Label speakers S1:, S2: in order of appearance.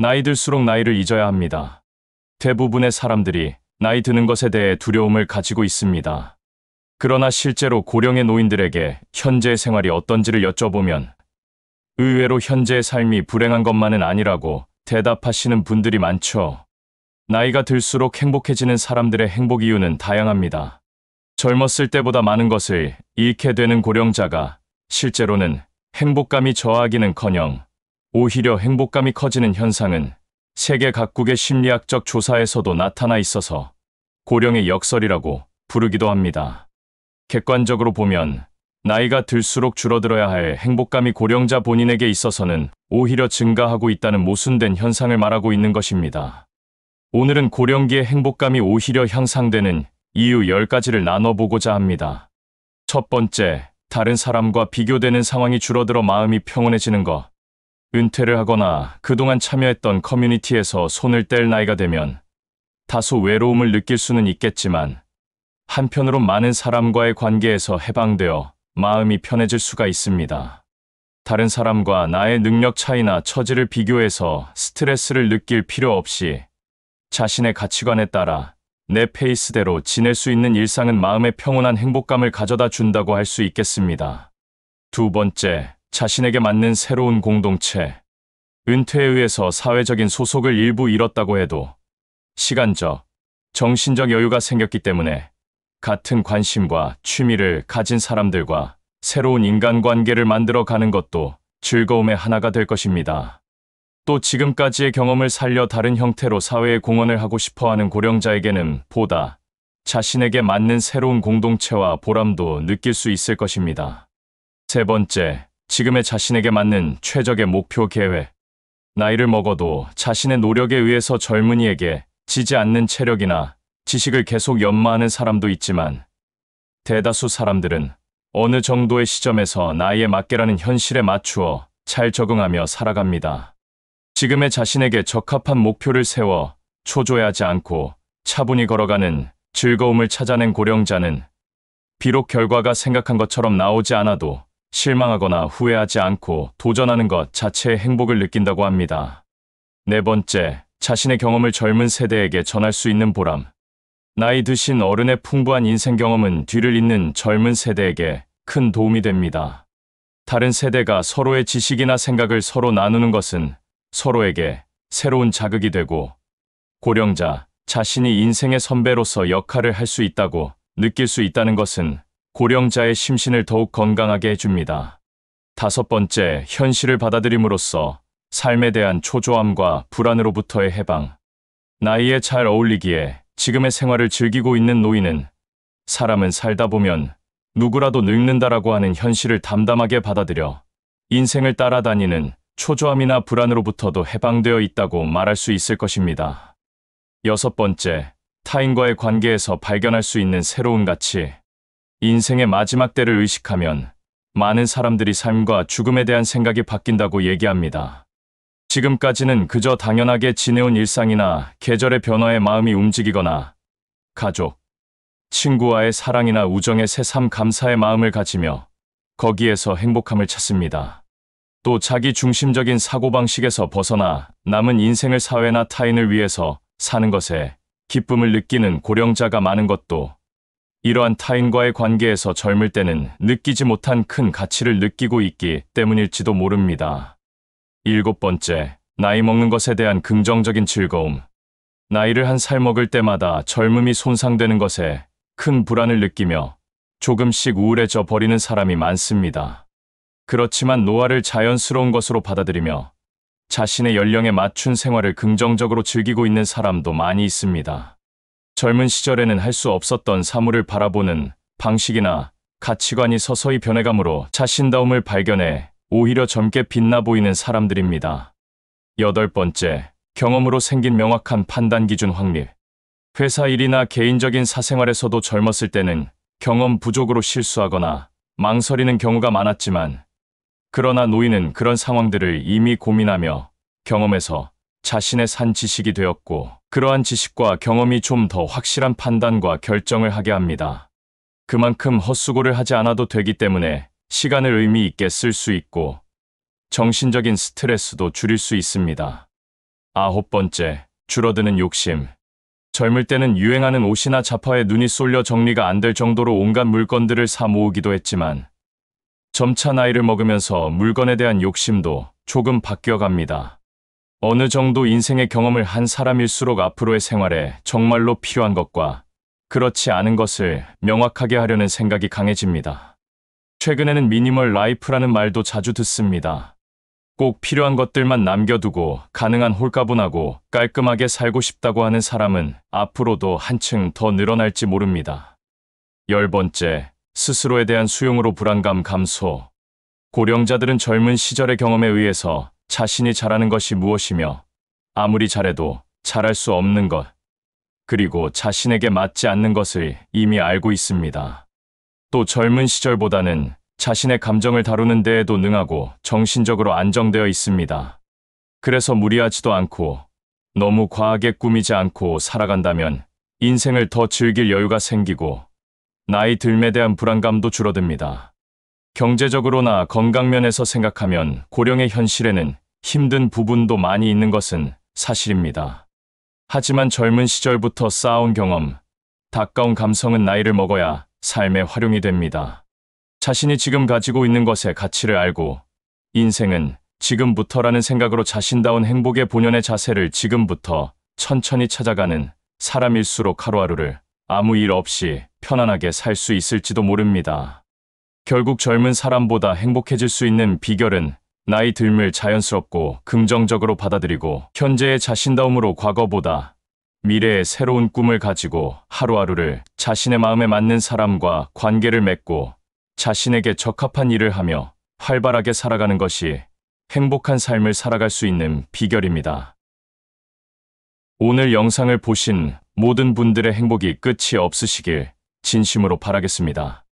S1: 나이 들수록 나이를 잊어야 합니다. 대부분의 사람들이 나이 드는 것에 대해 두려움을 가지고 있습니다. 그러나 실제로 고령의 노인들에게 현재의 생활이 어떤지를 여쭤보면 의외로 현재의 삶이 불행한 것만은 아니라고 대답하시는 분들이 많죠. 나이가 들수록 행복해지는 사람들의 행복 이유는 다양합니다. 젊었을 때보다 많은 것을 잃게 되는 고령자가 실제로는 행복감이 저하기는커녕 오히려 행복감이 커지는 현상은 세계 각국의 심리학적 조사에서도 나타나 있어서 고령의 역설이라고 부르기도 합니다. 객관적으로 보면 나이가 들수록 줄어들어야 할 행복감이 고령자 본인에게 있어서는 오히려 증가하고 있다는 모순된 현상을 말하고 있는 것입니다. 오늘은 고령기의 행복감이 오히려 향상되는 이유 10가지를 나눠보고자 합니다. 첫 번째, 다른 사람과 비교되는 상황이 줄어들어 마음이 평온해지는 것. 은퇴를 하거나 그동안 참여했던 커뮤니티에서 손을 뗄 나이가 되면 다소 외로움을 느낄 수는 있겠지만 한편으론 많은 사람과의 관계에서 해방되어 마음이 편해질 수가 있습니다. 다른 사람과 나의 능력 차이나 처지를 비교해서 스트레스를 느낄 필요 없이 자신의 가치관에 따라 내 페이스대로 지낼 수 있는 일상은 마음의 평온한 행복감을 가져다 준다고 할 수 있겠습니다. 두 번째, 자신에게 맞는 새로운 공동체. 은퇴에 의해서 사회적인 소속을 일부 잃었다고 해도 시간적, 정신적 여유가 생겼기 때문에 같은 관심과 취미를 가진 사람들과 새로운 인간관계를 만들어 가는 것도 즐거움의 하나가 될 것입니다. 또 지금까지의 경험을 살려 다른 형태로 사회에 공헌을 하고 싶어 하는 고령자에게는 보다 자신에게 맞는 새로운 공동체와 보람도 느낄 수 있을 것입니다. 세 번째, 지금의 자신에게 맞는 최적의 목표 계획. 나이를 먹어도 자신의 노력에 의해서 젊은이에게 지지 않는 체력이나 지식을 계속 연마하는 사람도 있지만 대다수 사람들은 어느 정도의 시점에서 나이에 맞게라는 현실에 맞추어 잘 적응하며 살아갑니다. 지금의 자신에게 적합한 목표를 세워 초조해하지 않고 차분히 걸어가는 즐거움을 찾아낸 고령자는 비록 결과가 생각한 것처럼 나오지 않아도 실망하거나 후회하지 않고 도전하는 것 자체의 행복을 느낀다고 합니다. 네 번째, 자신의 경험을 젊은 세대에게 전할 수 있는 보람. 나이 드신 어른의 풍부한 인생 경험은 뒤를 잇는 젊은 세대에게 큰 도움이 됩니다. 다른 세대가 서로의 지식이나 생각을 서로 나누는 것은 서로에게 새로운 자극이 되고 고령자 자신이 인생의 선배로서 역할을 할 수 있다고 느낄 수 있다는 것은 고령자의 심신을 더욱 건강하게 해줍니다. 다섯 번째, 현실을 받아들임으로써 삶에 대한 초조함과 불안으로부터의 해방. 나이에 잘 어울리기에 지금의 생활을 즐기고 있는 노인은 사람은 살다 보면 누구라도 늙는다라고 하는 현실을 담담하게 받아들여 인생을 따라다니는 초조함이나 불안으로부터도 해방되어 있다고 말할 수 있을 것입니다. 여섯 번째, 타인과의 관계에서 발견할 수 있는 새로운 가치. 인생의 마지막 때를 의식하면 많은 사람들이 삶과 죽음에 대한 생각이 바뀐다고 얘기합니다. 지금까지는 그저 당연하게 지내온 일상이나 계절의 변화에 마음이 움직이거나 가족, 친구와의 사랑이나 우정의 새삼 감사의 마음을 가지며 거기에서 행복함을 찾습니다. 또 자기 중심적인 사고방식에서 벗어나 남은 인생을 사회나 타인을 위해서 사는 것에 기쁨을 느끼는 고령자가 많은 것도 이러한 타인과의 관계에서 젊을 때는 느끼지 못한 큰 가치를 느끼고 있기 때문일지도 모릅니다. 일곱 번째, 나이 먹는 것에 대한 긍정적인 즐거움. 나이를 한 살 먹을 때마다 젊음이 손상되는 것에 큰 불안을 느끼며 조금씩 우울해져 버리는 사람이 많습니다. 그렇지만 노화를 자연스러운 것으로 받아들이며 자신의 연령에 맞춘 생활을 긍정적으로 즐기고 있는 사람도 많이 있습니다. 젊은 시절에는 할 수 없었던 사물을 바라보는 방식이나 가치관이 서서히 변해감으로 자신다움을 발견해 오히려 젊게 빛나 보이는 사람들입니다. 여덟 번째, 경험으로 생긴 명확한 판단 기준 확립. 회사 일이나 개인적인 사생활에서도 젊었을 때는 경험 부족으로 실수하거나 망설이는 경우가 많았지만, 그러나 노인은 그런 상황들을 이미 고민하며 경험에서 자신의 산 지식이 되었고, 그러한 지식과 경험이 좀 더 확실한 판단과 결정을 하게 합니다. 그만큼 헛수고를 하지 않아도 되기 때문에 시간을 의미 있게 쓸 수 있고 정신적인 스트레스도 줄일 수 있습니다. 아홉 번째, 줄어드는 욕심. 젊을 때는 유행하는 옷이나 잡화에 눈이 쏠려 정리가 안 될 정도로 온갖 물건들을 사 모으기도 했지만 점차 나이를 먹으면서 물건에 대한 욕심도 조금 바뀌어 갑니다. 어느 정도 인생의 경험을 한 사람일수록 앞으로의 생활에 정말로 필요한 것과 그렇지 않은 것을 명확하게 하려는 생각이 강해집니다. 최근에는 minimal life라는 말도 자주 듣습니다. 꼭 필요한 것들만 남겨두고 가능한 홀가분하고 깔끔하게 살고 싶다고 하는 사람은 앞으로도 한층 더 늘어날지 모릅니다. 열 번째, 스스로에 대한 수용으로 불안감 감소. 고령자들은 젊은 시절의 경험에 의해서 자신이 잘하는 것이 무엇이며 아무리 잘해도 잘할 수 없는 것, 그리고 자신에게 맞지 않는 것을 이미 알고 있습니다. 또 젊은 시절보다는 자신의 감정을 다루는 데에도 능하고 정신적으로 안정되어 있습니다. 그래서 무리하지도 않고 너무 과하게 꾸미지 않고 살아간다면 인생을 더 즐길 여유가 생기고 나이 들에 대한 불안감도 줄어듭니다. 경제적으로나 건강면에서 생각하면 고령의 현실에는 힘든 부분도 많이 있는 것은 사실입니다. 하지만 젊은 시절부터 쌓아온 경험, 다가온 감성은 나이를 먹어야 삶의 활용이 됩니다. 자신이 지금 가지고 있는 것의 가치를 알고 인생은 지금부터라는 생각으로 자신다운 행복의 본연의 자세를 지금부터 천천히 찾아가는 사람일수록 하루하루를 아무 일 없이 편안하게 살 수 있을지도 모릅니다. 결국 젊은 사람보다 행복해질 수 있는 비결은 나이 들물 자연스럽고 긍정적으로 받아들이고 현재의 자신다움으로 과거보다 미래의 새로운 꿈을 가지고 하루하루를 자신의 마음에 맞는 사람과 관계를 맺고 자신에게 적합한 일을 하며 활발하게 살아가는 것이 행복한 삶을 살아갈 수 있는 비결입니다. 오늘 영상을 보신 모든 분들의 행복이 끝이 없으시길 진심으로 바라겠습니다.